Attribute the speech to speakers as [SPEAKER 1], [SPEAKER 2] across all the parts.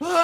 [SPEAKER 1] Honey,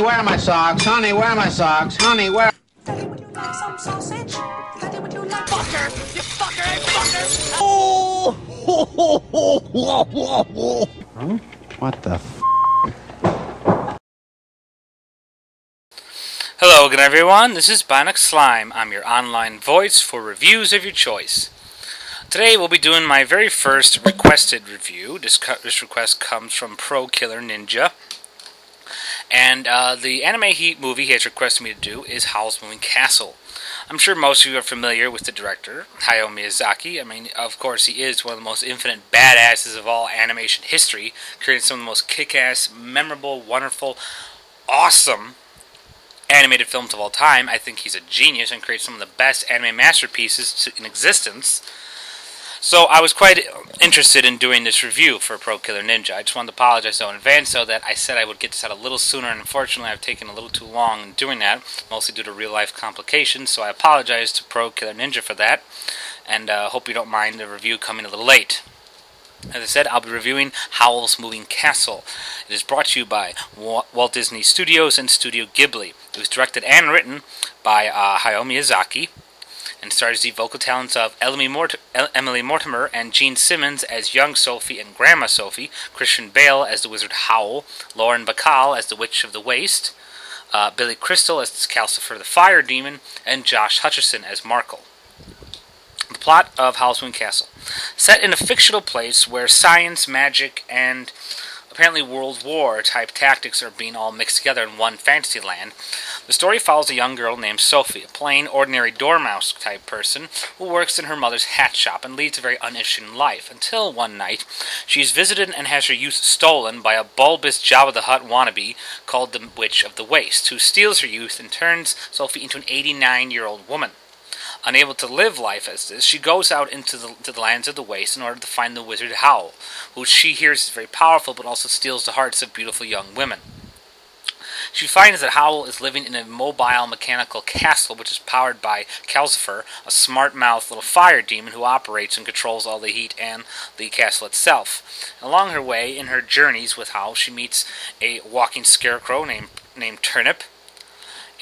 [SPEAKER 1] where are my socks? Honey, where are my socks? Honey, where?
[SPEAKER 2] Daddy, would you like some sausage? Daddy, would you like fucker? You fucker, fucker!
[SPEAKER 1] What the? F-
[SPEAKER 3] Hello everyone. This is Bionic Slime. I'm your online voice for reviews of your choice. Today we'll be doing my very first requested review. This, this request comes from Pro Killer Ninja. And uh, the anime heat movie he has requested me to do is Howl's Moving Castle. I'm sure most of you are familiar with the director, Hayao Miyazaki. I mean, of course, he is one of the most infinite badasses of all animation history, creating some of the most kick ass, memorable, wonderful, awesome animated films of all time. I think he's a genius and creates some of the best anime masterpieces in existence. So I was quite interested in doing this review for Pro Killer Ninja. I just wanted to apologize though in advance so that I said I would get this out a little sooner, and unfortunately I've taken a little too long in doing that, mostly due to real life complications. So I apologize to Pro Killer Ninja for that, and uh, hope you don't mind the review coming a little late. As I said, I'll be reviewing Howl's Moving Castle. It is brought to you by Walt Disney Studios and Studio Ghibli. It was directed and written by uh, Hayao Miyazaki and stars the vocal talents of Emily, Mort- Emily Mortimer and Jean Simmons as young Sophie and Grandma Sophie, Christian Bale as the wizard Howl, Lauren Bacall as the Witch of the Waste, uh, Billy Crystal as Calcifer the Fire Demon, and Josh Hutcherson as Markl. Plot of Moving Castle. Set in a fictional place where science, magic, and apparently World War type tactics are being all mixed together in one fantasy land. The story follows a young girl named Sophie, a plain, ordinary dormouse type person who works in her mother's hat shop and leads a very uninteresting life until one night she is visited and has her youth stolen by a bulbous Jabba the Hutt wannabe called the Witch of the Waste, who steals her youth and turns Sophie into an 89 year old woman. Unable to live life as this, she goes out into the, the lands of the waste in order to find the wizard Howl, who she hears is very powerful but also steals the hearts of beautiful young women. She finds that Howl is living in a mobile mechanical castle which is powered by Calcifer, a smart mouthed little fire demon who operates and controls all the heat and the castle itself. Along her way, in her journeys with Howl, she meets a walking scarecrow named, named Turnip,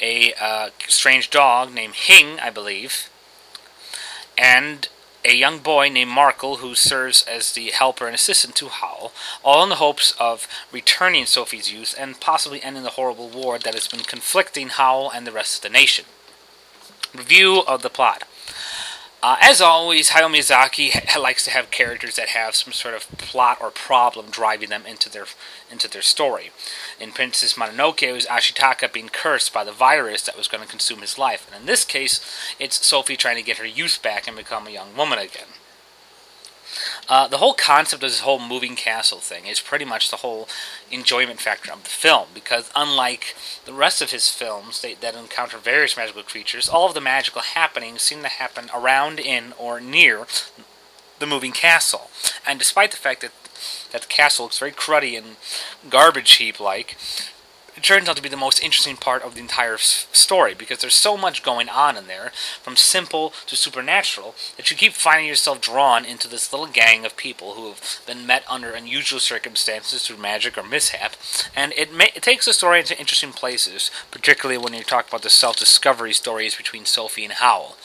[SPEAKER 3] a uh, strange dog named Hing, I believe, and a young boy named Markl who serves as the helper and assistant to Howl, all in the hopes of returning Sophie's youth and possibly ending the horrible war that has been conflicting Howl and the rest of the nation. Review of the plot. Uh, as always, Hayao Miyazaki ha- likes to have characters that have some sort of plot or problem driving them into their into their story. In Princess Mononoke, it was Ashitaka being cursed by the virus that was going to consume his life, and in this case, it's Sophie trying to get her youth back and become a young woman again. Uh, the whole concept of this whole moving castle thing is pretty much the whole enjoyment factor of the film because unlike the rest of his films they, that encounter various magical creatures all of the magical happenings seem to happen around in or near the moving castle. And despite the fact that that the castle looks very cruddy and garbage heap like it turns out to be the most interesting part of the entire story because there's so much going on in there, from simple to supernatural, that you keep finding yourself drawn into this little gang of people who have been met under unusual circumstances through magic or mishap. And it, it takes the story into interesting places, particularly when you talk about the self discovery stories between Sophie and Howl.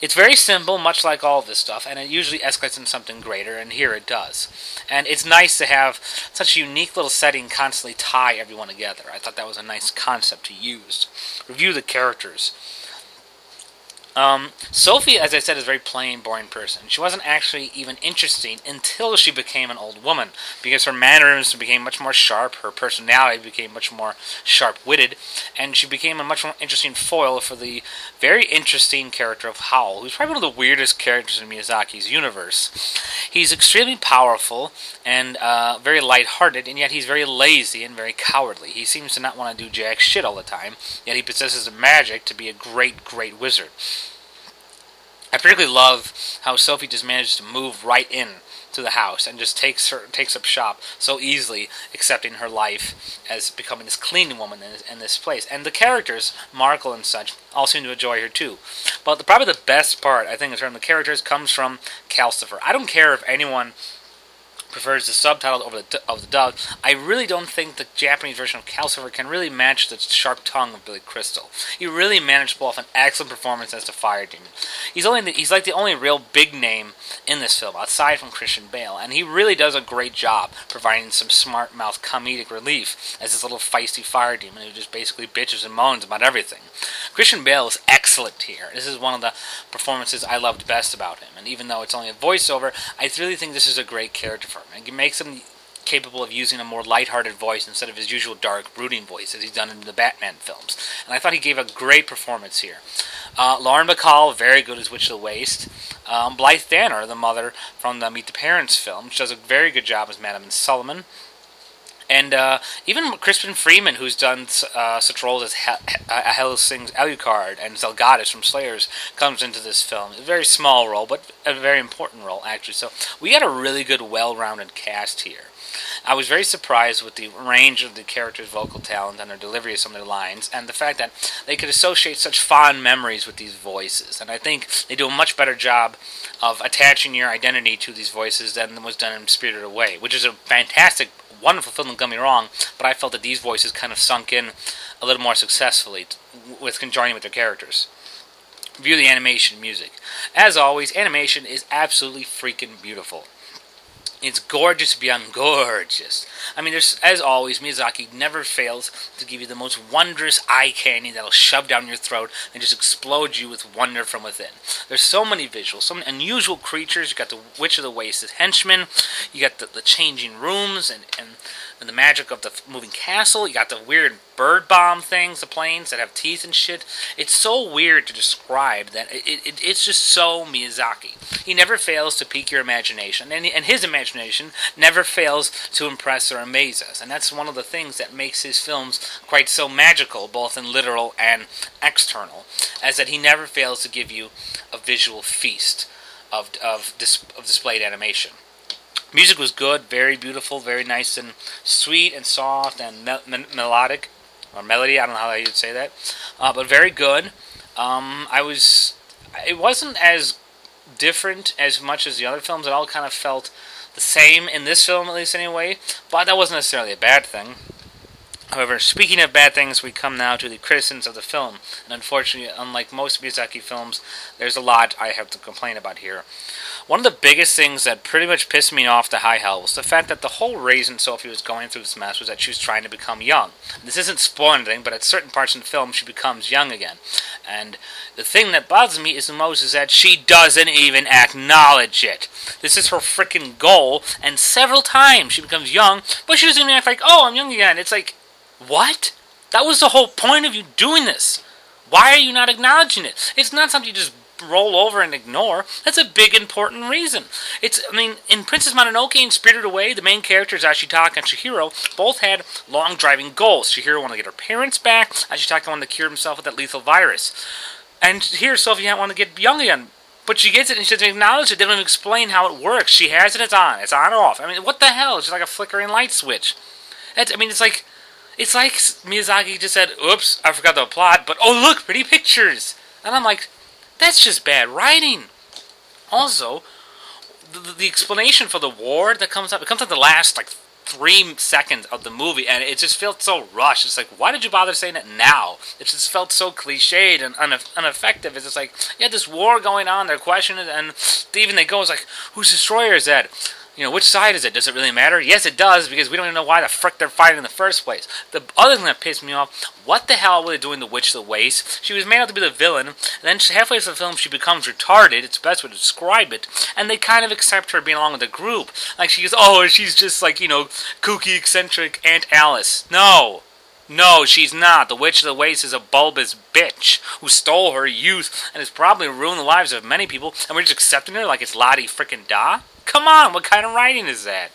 [SPEAKER 3] It's very simple, much like all this stuff, and it usually escalates into something greater, and here it does. And it's nice to have such a unique little setting constantly tie everyone together. I thought that was a nice concept to use. Review the characters. Um, Sophie, as I said, is a very plain, boring person. She wasn't actually even interesting until she became an old woman, because her mannerisms became much more sharp, her personality became much more sharp-witted, and she became a much more interesting foil for the very interesting character of Howl, who's probably one of the weirdest characters in Miyazaki's universe. He's extremely powerful and uh, very light-hearted, and yet he's very lazy and very cowardly. He seems to not want to do jack shit all the time, yet he possesses the magic to be a great, great wizard. I particularly love how Sophie just managed to move right in to the house and just takes her takes up shop so easily, accepting her life as becoming this cleaning woman in, in this place. And the characters, Markl and such, all seem to enjoy her too. But the, probably the best part, I think, in terms of the characters, comes from Calcifer. I don't care if anyone prefers the subtitle over the of the dub. I really don't think the Japanese version of Calcifer can really match the sharp tongue of Billy Crystal. He really managed to pull off an excellent performance as the Fire Demon. He's only the, he's like the only real big name in this film aside from Christian Bale, and he really does a great job providing some smart mouth comedic relief as this little feisty Fire Demon who just basically bitches and moans about everything. Christian Bale is excellent here. This is one of the performances I loved best about him, and even though it's only a voiceover, I really think this is a great character for him. It makes him capable of using a more light-hearted voice instead of his usual dark, brooding voice as he's done in the Batman films. And I thought he gave a great performance here. Uh, Lauren Bacall, very good as Witch of the Waste. Um, Blythe Danner, the mother from the Meet the Parents film, she does a very good job as Madame Solomon. And uh, even Crispin Freeman, who's done uh, such roles as Hellsing's Alucard and Zelgadis from Slayers, comes into this film. A very small role, but a very important role, actually. So we got a really good, well-rounded cast here. I was very surprised with the range of the characters' vocal talent and their delivery of some of their lines, and the fact that they could associate such fond memories with these voices. And I think they do a much better job of attaching your identity to these voices than was done in Spirited Away, which is a fantastic wonderful film, don't get me wrong, but I felt that these voices kind of sunk in a little more successfully with conjoining with their characters. View the animation music. As always, animation is absolutely freaking beautiful. It's gorgeous beyond gorgeous. I mean, there's as always, Miyazaki never fails to give you the most wondrous eye candy that'll shove down your throat and just explode you with wonder from within. There's so many visuals, so many unusual creatures. You got the Witch of the Waste henchman. You got the, the changing rooms and, and and the magic of the moving castle. You got the weird bird bomb things, the planes that have teeth and shit. It's so weird to describe that it, it, it's just so Miyazaki. He never fails to pique your imagination, and, and his imagination never fails to impress or amaze us. And that's one of the things that makes his films quite so magical, both in literal and external, as that he never fails to give you a visual feast of, of, dis, of displayed animation. Music was good, very beautiful, very nice and sweet and soft and me- me- melodic or melody. I don't know how you'd say that, uh, but very good. Um, I was. It wasn't as different as much as the other films. It all kind of felt the same in this film, at least anyway. But that wasn't necessarily a bad thing. However, speaking of bad things, we come now to the criticisms of the film. And unfortunately, unlike most Miyazaki films, there's a lot I have to complain about here. One of the biggest things that pretty much pissed me off to high hell was the fact that the whole reason Sophie was going through this mess was that she was trying to become young. This isn't spoiling anything, but at certain parts in the film, she becomes young again. And the thing that bothers me is the most is that she doesn't even acknowledge it. This is her freaking goal, and several times she becomes young, but she doesn't even act like, oh, I'm young again. It's like, what? That was the whole point of you doing this. Why are you not acknowledging it? It's not something you just roll over and ignore. That's a big important reason. It's I mean, in Princess Mononoke and Spirited Away, the main characters Ashitaka and Shihiro both had long driving goals. Shihiro wanted to get her parents back. Ashitaka wanted to cure himself with that lethal virus. And here, Sophia wanted to get young again. But she gets it and she doesn't acknowledge it. They don't even explain how it works. She has it, it's on. It's on or off. I mean, what the hell? It's like a flickering light switch. I mean, it's like it's like Miyazaki just said, "Oops, I forgot the plot," but oh look, pretty pictures, and I'm like, that's just bad writing. Also, the, the explanation for the war that comes up, it comes at the last like three seconds of the movie, and it just felt so rushed. It's like, why did you bother saying it now? It just felt so cliched and ineffective. It's just like, you yeah, this war going on, they're questioning it, and even they go, it's like, whose destroyer is that? You know, which side is it? Does it really matter? Yes, it does, because we don't even know why the frick they're fighting in the first place. The other thing that pissed me off, what the hell were they doing to Witch of the Waste? She was made out to be the villain, and then halfway through the film she becomes retarded, it's the best way to describe it, and they kind of accept her being along with the group. Like, she goes, oh, she's just like, you know, kooky, eccentric Aunt Alice. No! No, she's not. The Witch of the Waste is a bulbous bitch who stole her youth and has probably ruined the lives of many people, and we're just accepting her like it's Lottie frickin' Da? Come on, what kind of writing is that?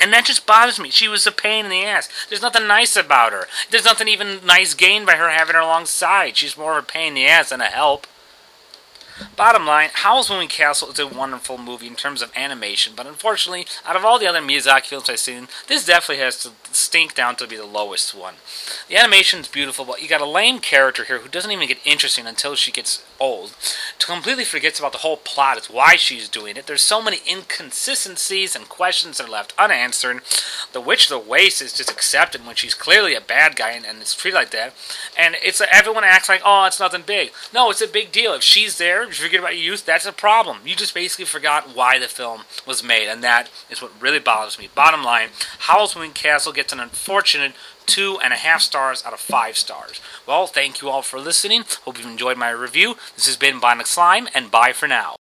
[SPEAKER 3] And that just bothers me. She was a pain in the ass. There's nothing nice about her. There's nothing even nice gained by her having her alongside. She's more of a pain in the ass than a help. Bottom line, Howl's Moving Castle is a wonderful movie in terms of animation, but unfortunately, out of all the other Miyazaki films I've seen, this definitely has to stink down to be the lowest one. The animation's beautiful, but you got a lame character here who doesn't even get interesting until she gets old. To completely forgets about the whole plot, it's why she's doing it. There's so many inconsistencies and questions that are left unanswered. The Witch of the Waste is just accepted when she's clearly a bad guy and, and it's treated like that. And it's everyone acts like, oh, it's nothing big. No, it's a big deal. If she's there, you forget about your youth, that's a problem. You just basically forgot why the film was made, and that is what really bothers me. Bottom line, Howl's Moving Castle gets an unfortunate two and a half stars out of five stars. Well, thank you all for listening. Hope you've enjoyed my review. This has been Bionic Slime, and bye for now.